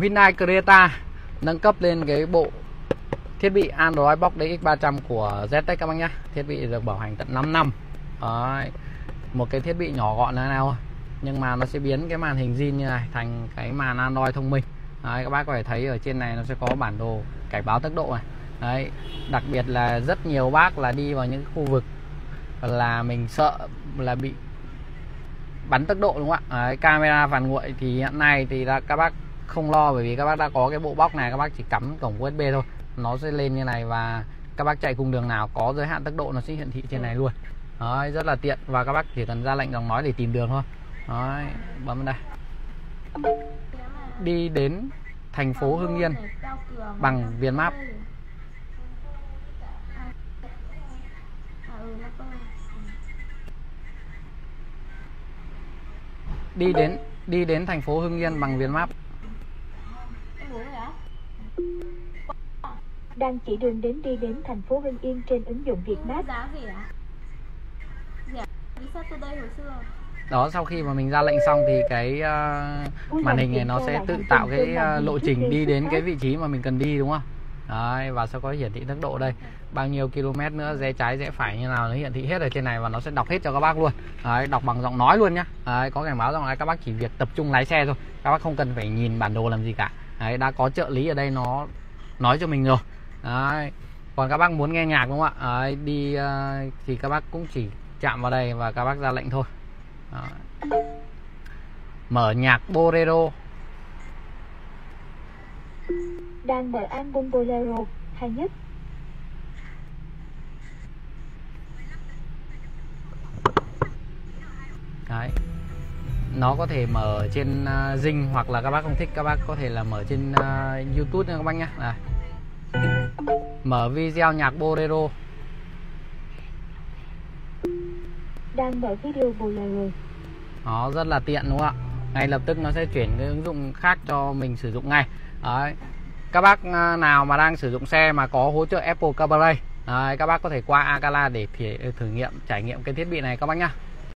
Hyundai Creta nâng cấp lên cái bộ thiết bị Android Box DX300 của ZTEC các bác nhé thiết bị được bảo hành tận 5 năm. Đấy. một cái thiết bị nhỏ gọn là nào nhưng mà nó sẽ biến cái màn hình zin như này thành cái màn Android thông minh. Đấy, các bác có thể thấy ở trên này nó sẽ có bản đồ cảnh báo tốc độ này. Đấy, đặc biệt là rất nhiều bác là đi vào những khu vực là mình sợ là bị bắn tốc độ đúng không ạ? Đấy, camera phản nguội thì hiện nay thì là các bác không lo bởi vì các bác đã có cái bộ bóc này các bác chỉ cắm cổng USB thôi. Nó sẽ lên như này và các bác chạy cùng đường nào có giới hạn tốc độ nó sẽ hiển thị trên này luôn. Đấy, rất là tiện và các bác chỉ cần ra lệnh giọng nói để tìm đường thôi. Đấy, bấm đây. Đi đến thành phố Hưng Yên bằng Viền Map. Đi đến đi đến thành phố Hưng Yên bằng Viền Map. Đang chỉ đường đến đi đến thành phố Hưng Yên trên ứng dụng Việt Map. giá gì ạ? Đi hồi xưa. Đó sau khi mà mình ra lệnh xong thì cái uh, màn hình này nó sẽ tự tạo cái uh, lộ trình đi đến cái vị trí mà mình cần đi đúng không? Đấy, và sẽ có hiển thị tốc độ đây. Bao nhiêu km nữa rẽ trái rẽ phải như nào nó hiển thị hết ở trên này và nó sẽ đọc hết cho các bác luôn. Đấy, đọc bằng giọng nói luôn nhá. Đấy, có cảnh báo rằng là các bác chỉ việc tập trung lái xe thôi. Các bác không cần phải nhìn bản đồ làm gì cả. Đấy, đã có trợ lý ở đây nó nói cho mình rồi Đấy. còn các bác muốn nghe nhạc đúng không ạ Đấy, đi uh, thì các bác cũng chỉ chạm vào đây và các bác ra lệnh thôi Đấy. mở nhạc bolero Đang mở album Bolero hay nhất. Đấy. Nó có thể mở trên uh, Zing hoặc là các bác không thích các bác có thể là mở trên uh, YouTube nha các bác nhé. Này. Mở video nhạc bolero. Đang mở video Bolero. Nó rất là tiện đúng không ạ? Ngay lập tức nó sẽ chuyển cái ứng dụng khác cho mình sử dụng ngay. Đấy. Các bác à, nào mà đang sử dụng xe mà có hỗ trợ Apple CarPlay Đấy, các bác có thể qua Akala để thử nghiệm trải nghiệm cái thiết bị này các bác nhá